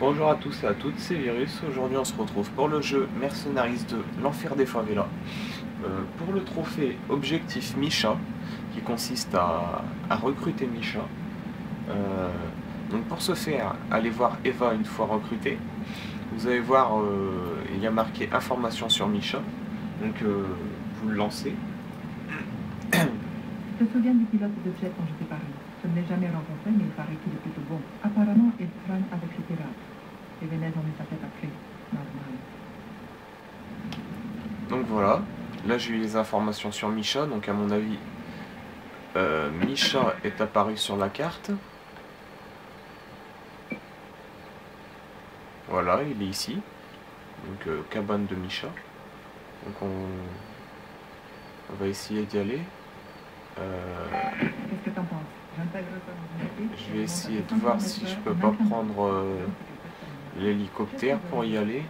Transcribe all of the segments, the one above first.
Bonjour à tous et à toutes, c'est Virus. Aujourd'hui, on se retrouve pour le jeu Mercenaries 2, l'enfer des favelas. Euh, pour le trophée Objectif Micha, qui consiste à, recruter Micha. Euh, donc pour ce faire, allez voir Eva une fois recrutée. Vous allez voir, euh, il y a marqué information sur Micha. Donc vous le lancez. Je me souviens du pilote de jet quand j'étais Paris. Je ne l'ai jamais rencontré, mais il paraît qu'il est plutôt bon. Apparemment, il traîne avec les pirates. Et. Donc voilà. Là, j'ai eu les informations sur Misha. Donc, à mon avis, euh, Misha est apparu sur la carte. Voilà, il est ici. Donc, euh, cabane de Misha. Donc, on, on va essayer d'y aller. Qu'est-ce que t'en penses? Je vais essayer de voir si je peux pas prendre euh, l'hélicoptère pour y aller.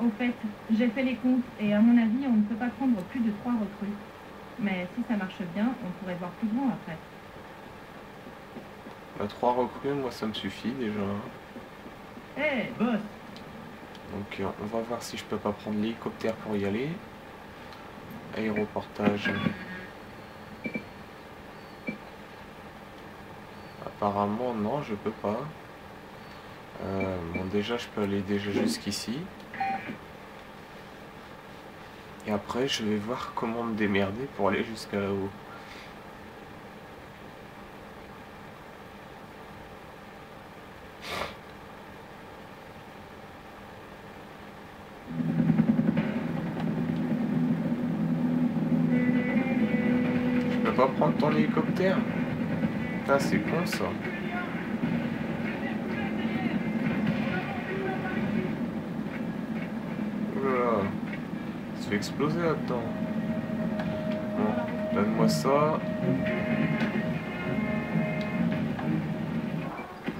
Au fait, j'ai fait les comptes et à mon avis, on ne peut pas prendre plus de trois recrues. Mais si ça marche bien, on pourrait voir plus grand après. Bah, trois recrues, moi ça me suffit déjà. Eh, boss Donc euh, on va voir si je peux pas prendre l'hélicoptère pour y aller. Aéroportage. Apparemment, non, je peux pas. Euh, bon, déjà, je peux aller déjà jusqu'ici. Et après, je vais voir comment me démerder pour aller jusqu'à là-haut. Je peux pas prendre ton hélicoptère? Putain, c'est con ça. Oula. Ça fait exploser là-dedans. Bon, donne-moi ça.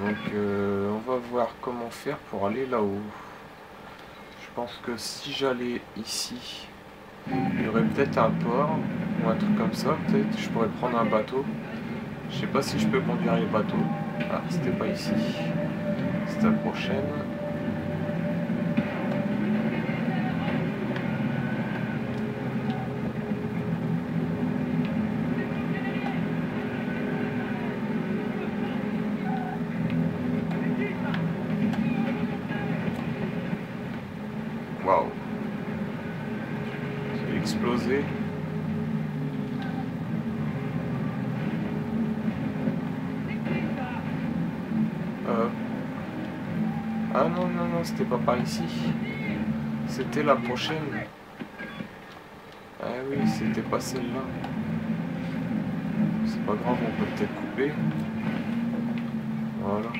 Donc, euh, on va voir comment faire pour aller là-haut. Je pense que si j'allais ici, il y aurait peut-être un port ou un truc comme ça. Peut-être je pourrais prendre un bateau. Je sais pas si je peux conduire les bateaux. Ah, c'était pas ici. C'était la prochaine. C'était pas par ici. C'était la prochaine. Ah oui, c'était pas celle-là. C'est pas grave, on peut peut-être couper. Voilà.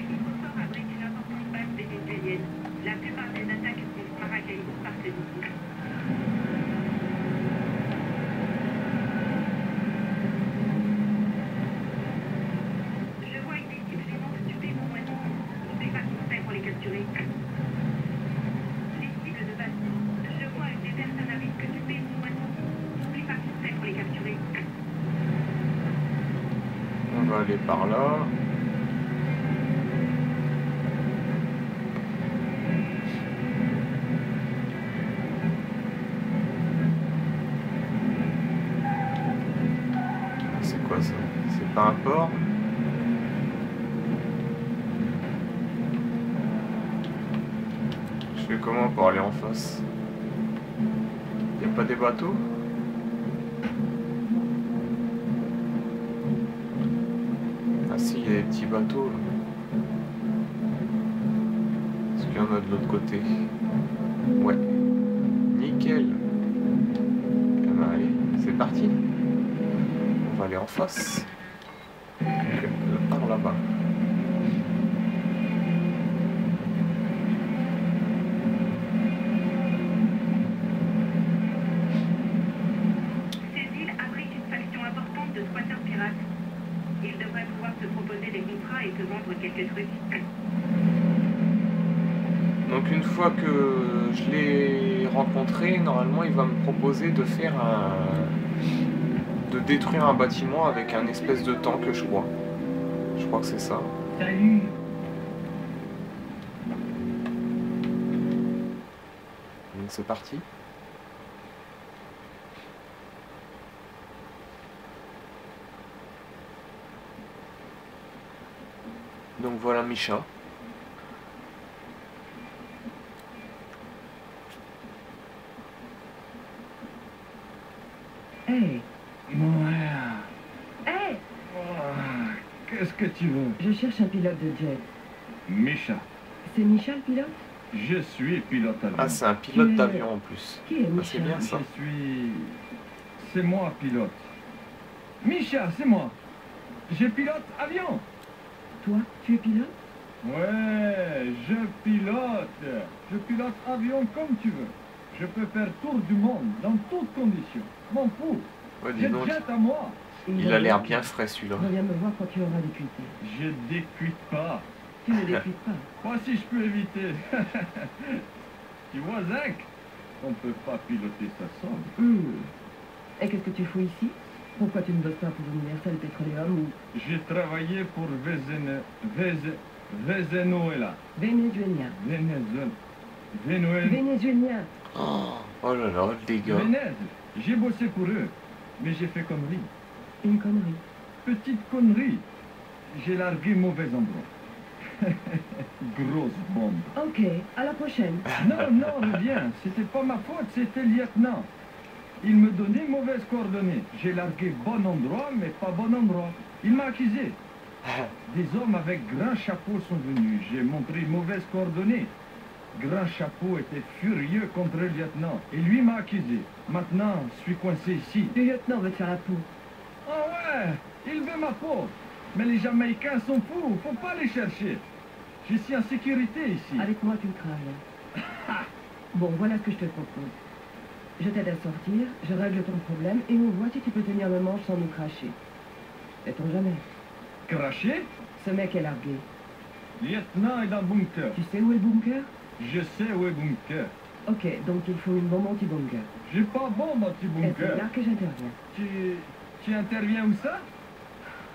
Par là. C'est quoi ça? C'est pas un port? Je fais comment pour aller en face? Y a pas des bateaux? Petits bateaux. Est-ce qu'il y en a de l'autre côté? Ouais. Nickel. Allez, c'est parti. On va aller en face. Donc une fois que je l'ai rencontré, normalement il va me proposer de faire un... de détruire un bâtiment avec un espèce de temps que je crois. Je crois que c'est ça. Salut c'est parti. Donc voilà Micha. Hey, Ouais. Hé Ah, Qu'est-ce que tu veux? Je cherche un pilote de jet. Micha. C'est Michel, pilote? Je suis pilote avion. Ah, c'est un pilote d'avion en plus. Qui est Ah, c'est Michel bien Je suis... C'est moi pilote. Micha, c'est moi. Je pilote avion. Toi, tu es pilote? Ouais, je pilote. Je pilote avion comme tu veux. Je peux faire tour du monde dans toutes conditions. M'en fous. Ouais, dis donc, à moi. il a l'air bien frais celui-là. Reviens me voir quand tu auras décuité. Je décuite pas. Tu ne décuites pas. Moi si je peux éviter. tu vois, Zach On peut pas piloter ça seul. Hmm. Et qu'est-ce que tu fous ici? Pourquoi tu ne bosses pas pour Universal Petroleum ou J'ai travaillé pour. Venezuela. Venezuela Venezuela. Venezuela. Venezuela Oh, oh là là, les gars. Venez. J'ai bossé pour eux. Mais j'ai fait connerie. Une connerie. Petite connerie. J'ai largué mauvais endroit. Grosse bombe. Ok, à la prochaine. Non, non, reviens. C'était pas ma faute, c'était le lieutenant. Il me donnait mauvaises coordonnées. J'ai largué bon endroit, mais pas bon endroit. Il m'a accusé. Des hommes avec grand chapeau sont venus. J'ai montré mauvaises coordonnées. Grand chapeau était furieux contre le lieutenant. Et lui m'a accusé. Maintenant, je suis coincé ici. Le lieutenant veut faire la peau. Ah ouais, il veut ma peau. Mais les Jamaïcains sont fous, faut pas les chercher. Je suis en sécurité ici. Avec moi, tu crains rien. Bon, voilà ce que je te propose. Je t'aide à sortir, je règle ton problème et on voit si tu peux tenir le manche sans nous cracher. Sait-on jamais? Craché Ce mec est largué. Lieutenant est dans le bunker. Tu sais où est le bunker? Je sais où est le bunker. Ok, donc il faut une bombe anti-bunker. J'ai pas petit Et c'est là que j'interviens? Tu, tu interviens où ça?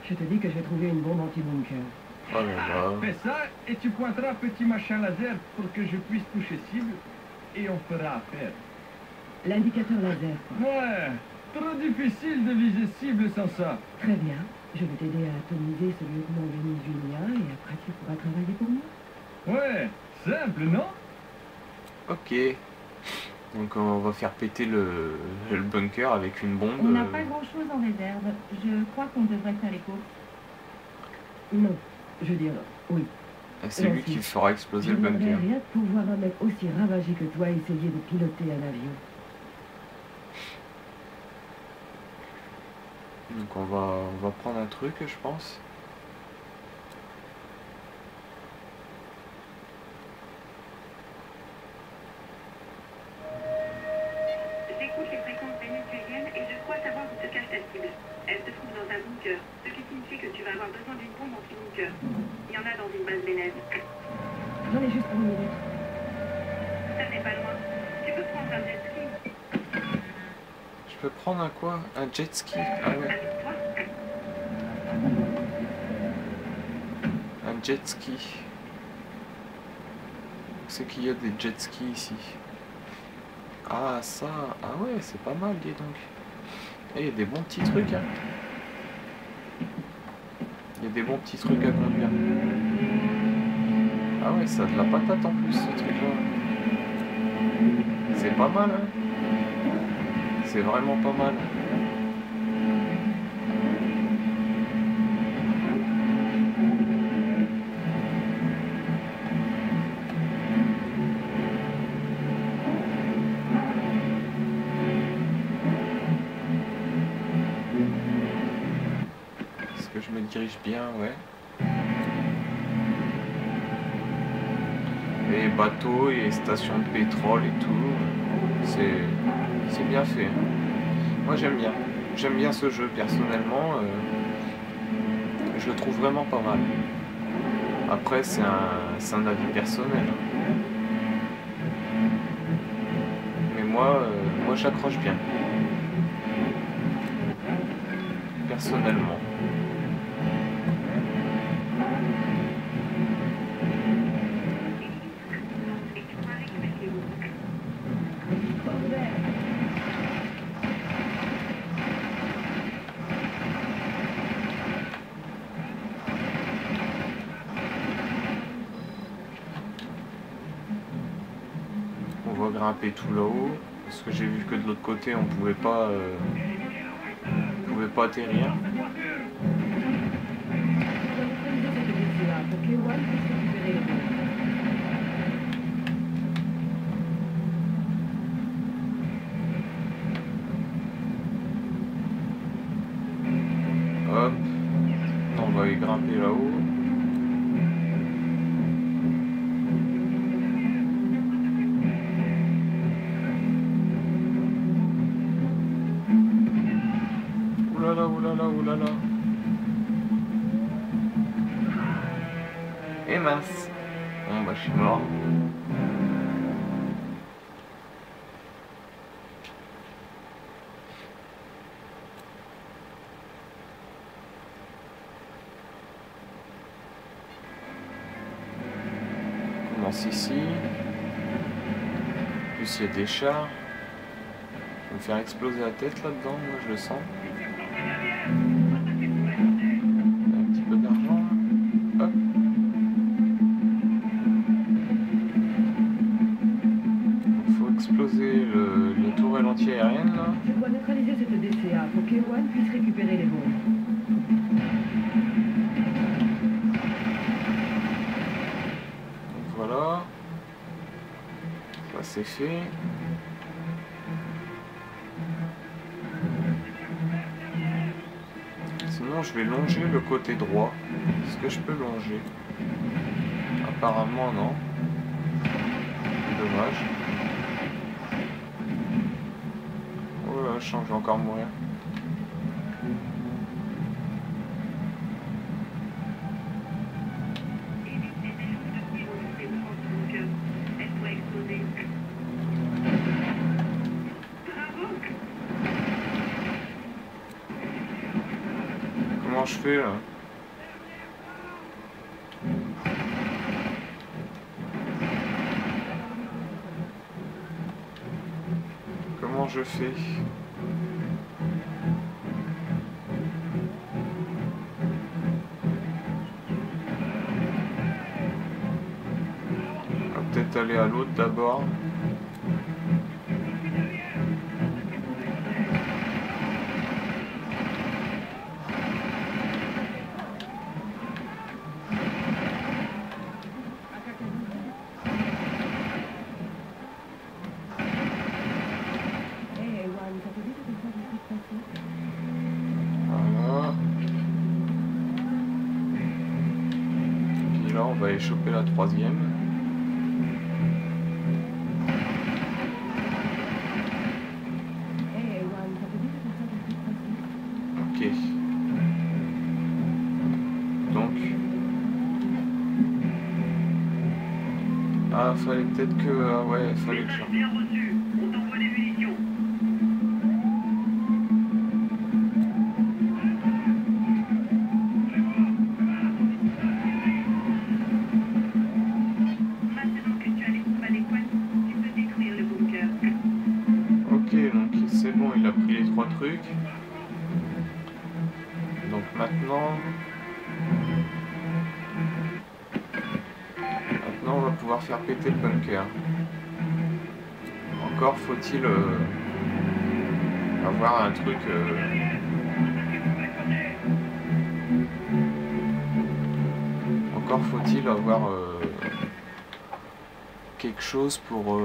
Je te dis que je vais trouver une bombe anti-bunker. Oh. Fais ça et tu pointeras un petit machin laser pour que je puisse toucher cible et on fera affaire. L'indicateur laser, quoi. Ouais, trop difficile de viser cible sans ça. Très bien. Je vais t'aider à atomiser ce lieutenant vénézuélien et après tu pourras travailler pour moi. Ouais, simple, non? Ok. Donc on va faire péter le, le bunker avec une bombe. On n'a pas grand-chose en réserve. Je crois qu'on devrait faire les courses. Non. Je veux dire, oui. et C'est lui qui fera exploser Je le bunker. rien voir un mec aussi ravagé que toi essayer de piloter un avion. Donc on va, on va prendre un truc, je pense. Prendre un quoi? Un jet ski Ah ouais, un jet ski. C'est qu'il y a des jet skis ici. Ah ça, ah ouais, c'est pas mal, dis donc. Et il y a des bons petits trucs, hein. Il y a des bons petits trucs à conduire. Ah ouais, ça de la patate en plus, ce truc-là. C'est pas mal, hein. C'est vraiment pas mal. Est-ce que je me dirige bien? Ouais. Et bateaux et stations de pétrole et tout. C'est c'est bien fait. Moi j'aime bien. J'aime bien ce jeu personnellement. euh, je le trouve vraiment pas mal. Après c'est un, un avis personnel. hein. Mais moi, euh, moi j'accroche bien. Personnellement. Regrimper tout là-haut. Parce que j'ai vu que de l'autre côté, on pouvait pas... Euh, on pouvait pas atterrir. Oulala, oulala, oulala. Et mince. Bon bah je suis mort. On commence ici? En plus il y a des chars. Je vais me faire exploser la tête là-dedans, moi je le sens. Sinon je vais longer le côté droit. Est-ce que je peux longer? Apparemment non. Dommage. Oh là, je sens encore mourir. Comment je fais? Là Comment je fais peut-être aller à l'autre d'abord. Fallait peut-être que. Ah ouais, fallait que Euh, avoir un truc. euh, Encore faut-il avoir euh, quelque chose pour.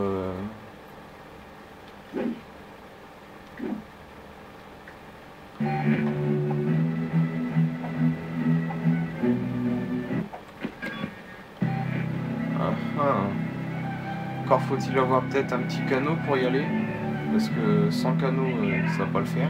Faut-il avoir peut-être un petit canot pour y aller? Parce que sans canot, euh, ça va pas le faire.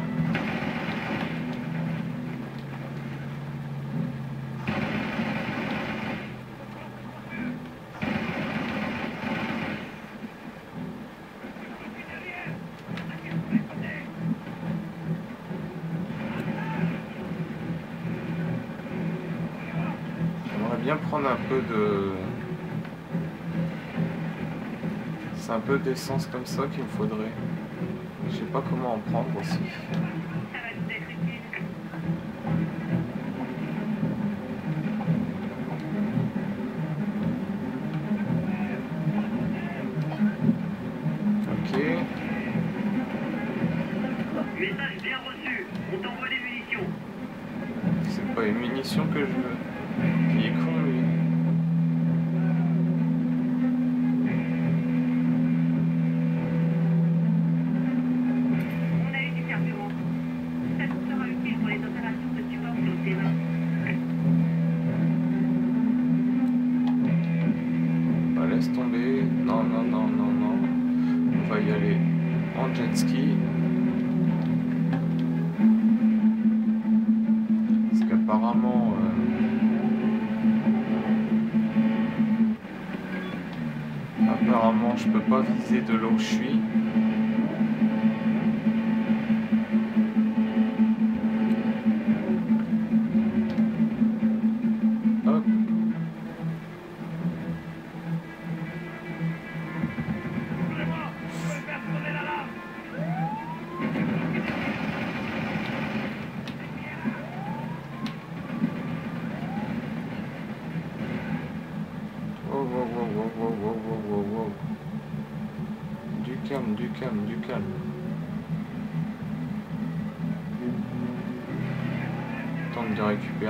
J'aimerais bien prendre un peu de... un peu d'essence comme ça qu'il me faudrait. Je sais pas comment en prendre aussi. ok C'est pas les munitions que je veux.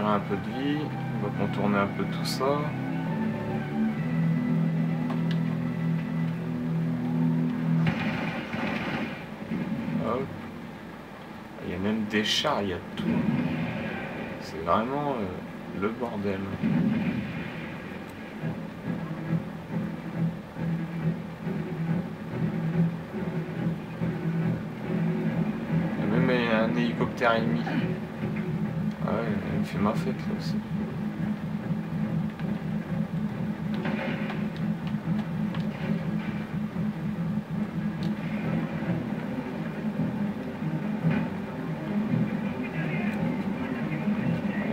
Un peu de vie. On va contourner un peu tout ça. Hop. Il y a même des chars, il y a tout. C'est vraiment euh, le bordel. Il y a même un hélicoptère ennemi. Fait ma fête là aussi.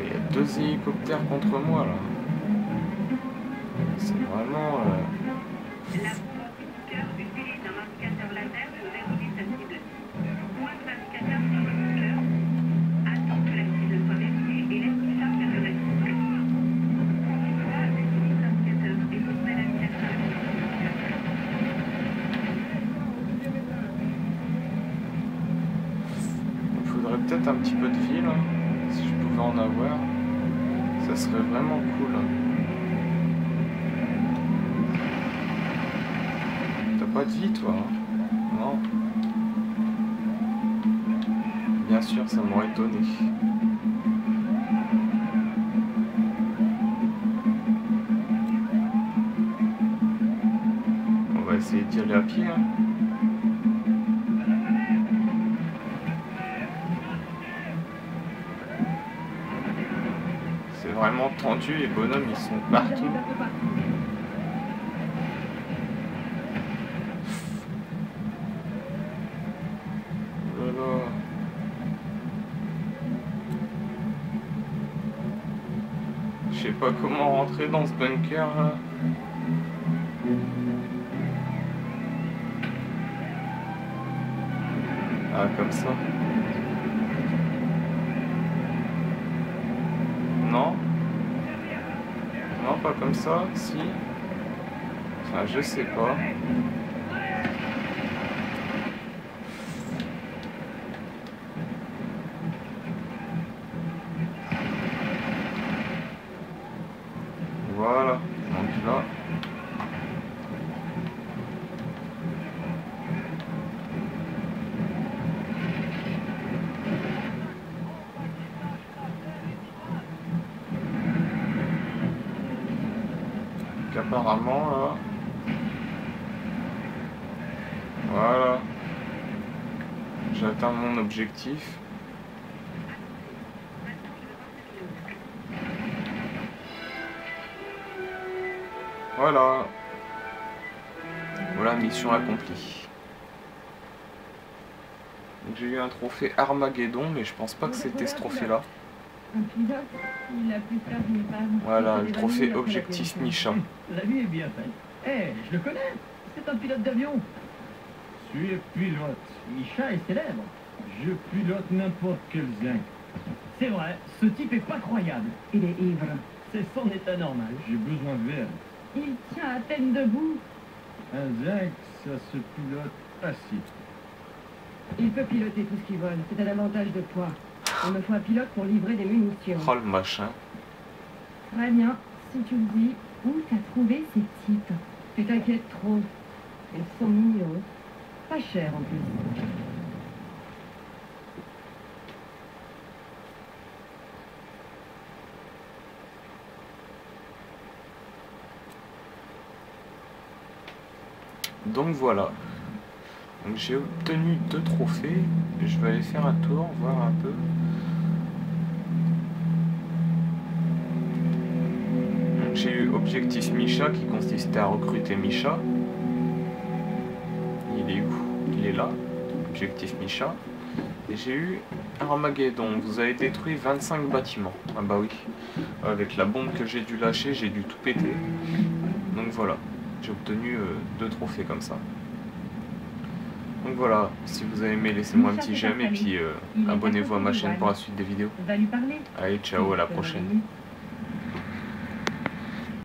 Il y a deux hélicoptères contre moi là. C'est vraiment... euh, un petit peu de vie là. Si je pouvais en avoir, ça serait vraiment cool. T'as pas de vie toi hein? Non Bien sûr, ça m'aurait étonné. On va essayer d'y aller à pied. hein. Tendu, les bonhommes ils sont partout. Je sais pas comment rentrer dans ce bunker là. Ah comme ça. Pas comme ça, si. Je sais pas. Voilà, donc là. Qu'apparemment là. Voilà. J'atteins mon objectif. Voilà. Voilà, mission accomplie. J'ai eu un trophée Armageddon, mais je pense pas que c'était ce trophée-là. Voilà, Il le trophée objectif. Micha. La vie est bien faite. Eh, je le connais. C'est un pilote d'avion. Je suis pilote. Micha est célèbre. Je pilote n'importe quel zinc. C'est vrai, ce type est pas croyable. Il est ivre. C'est son état normal. J'ai besoin de verre. Il tient à peine debout. Un zinc, ça se pilote assis. Il peut piloter tout ce qu'il vole. C'est un avantage de poids. Il me faut un pilote pour livrer des munitions. Oh le machin. Très bien, si tu le dis. Où t'as trouvé ces types? Tu t'inquiètes trop. Ils sont mignons. Pas cher en plus. Donc voilà. Donc j'ai obtenu deux trophées. Je vais aller faire un tour, voir un peu. J'ai eu objectif Misha qui consistait à recruter Misha. Il est où? Il est là. Objectif Misha. Et j'ai eu Armageddon. Vous avez détruit 25 bâtiments. Ah bah oui. Avec la bombe que j'ai dû lâcher, j'ai dû tout péter. Donc voilà. J'ai obtenu euh, deux trophées comme ça. Donc voilà, si vous avez aimé, laissez-moi un petit j'aime et puis euh, abonnez-vous à ma chaîne pour la suite des vidéos. Va lui parler. Allez, ciao, à la prochaine.